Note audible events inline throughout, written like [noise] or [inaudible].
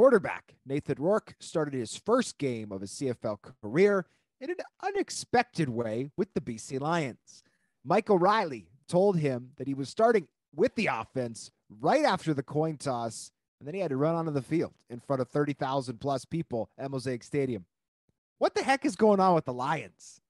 quarterback Nathan Rourke started his first game of his CFL career in an unexpected way with the BC Lions. Mike O'Reilly told him that he was starting with the offense right after the coin toss, and then he had to run onto the field in front of 30,000 plus people at Mosaic Stadium. What the heck is going on with the Lions?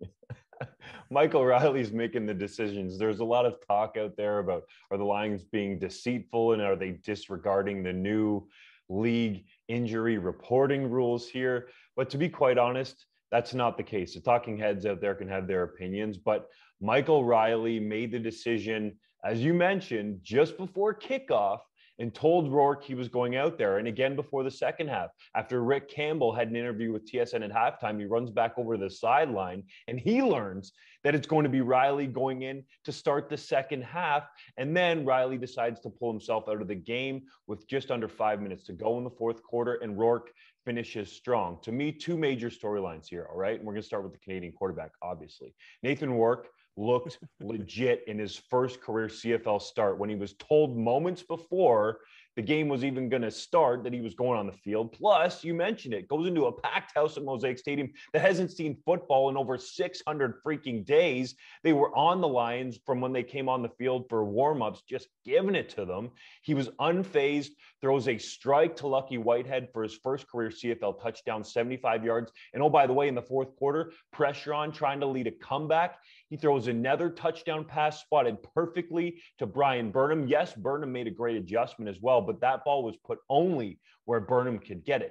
[laughs] Michael Reilly's making the decisions. There's a lot of talk out there about are the Lions being deceitful and are they disregarding the new league injury reporting rules here? But to be quite honest, that's not the case. The talking heads out there can have their opinions, but Michael Reilly made the decision, as you mentioned, just before kickoff and told Rourke he was going out there. And again, before the second half, after Rick Campbell had an interview with TSN at halftime, he runs back over the sideline and he learns that it's going to be Reilly going in to start the second half. And then Reilly decides to pull himself out of the game with just under five minutes to go in the fourth quarter. And Rourke finishes strong. To me, two major storylines here. All right. And we're going to start with the Canadian quarterback, obviously. Nathan Rourke looked legit in his first career CFL start when he was told moments before the game was even going to start that he was going on the field. Plus, you mentioned it, goes into a packed house at Mosaic Stadium that hasn't seen football in over 600 freaking days. They were on the Lions from when they came on the field for warmups, just giving it to them. He was unfazed, throws a strike to Lucky Whitehead for his first career CFL touchdown, 75 yards. And oh, by the way, in the fourth quarter, pressure on trying to lead a comeback. He throws another touchdown pass spotted perfectly to Bryan Burnham. Yes, Burnham made a great adjustment as well, but that ball was put only where Burnham could get it.